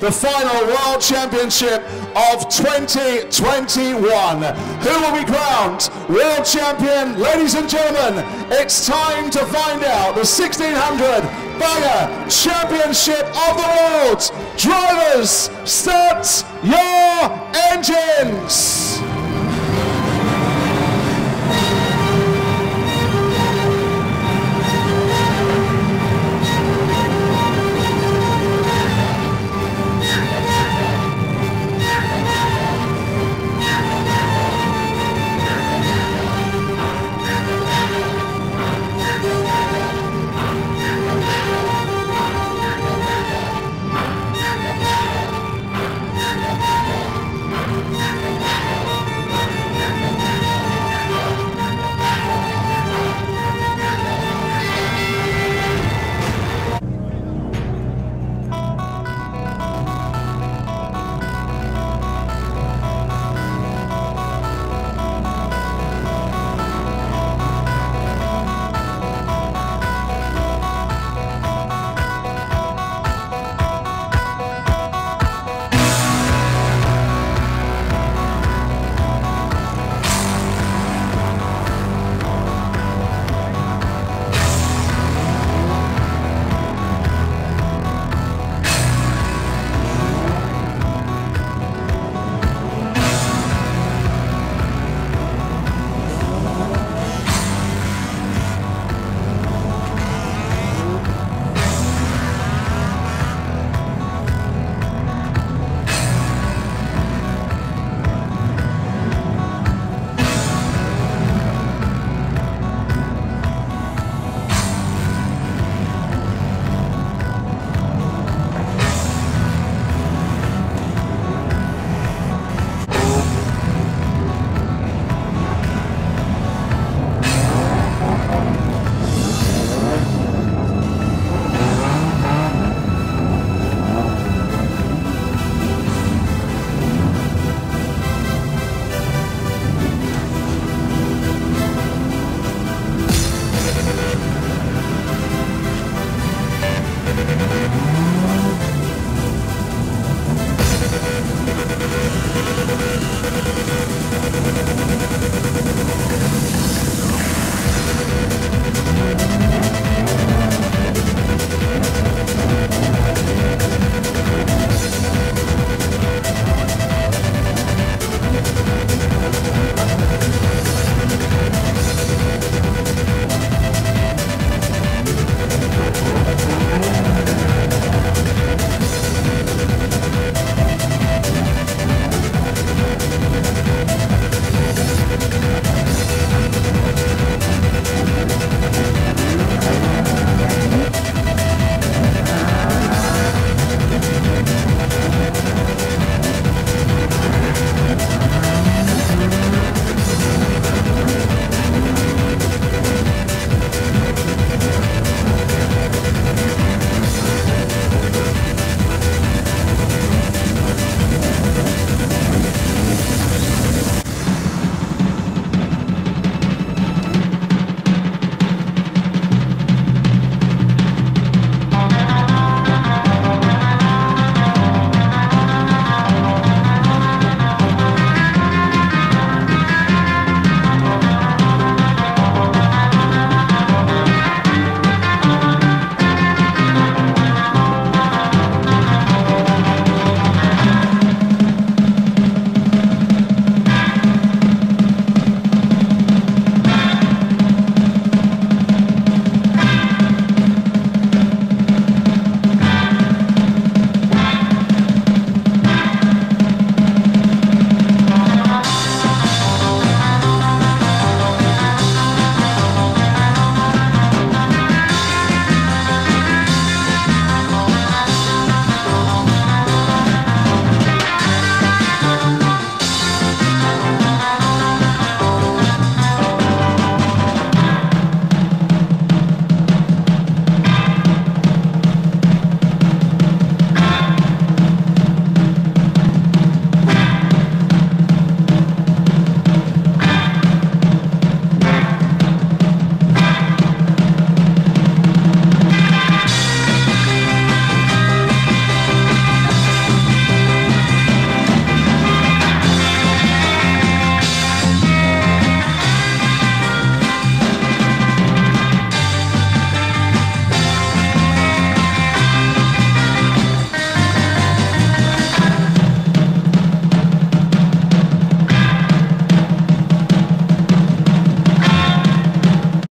the final World Championship of 2021. Who will be crowned World Champion? Ladies and gentlemen, it's time to find out the 1600 Banger Championship of the World. Drivers, start your engines!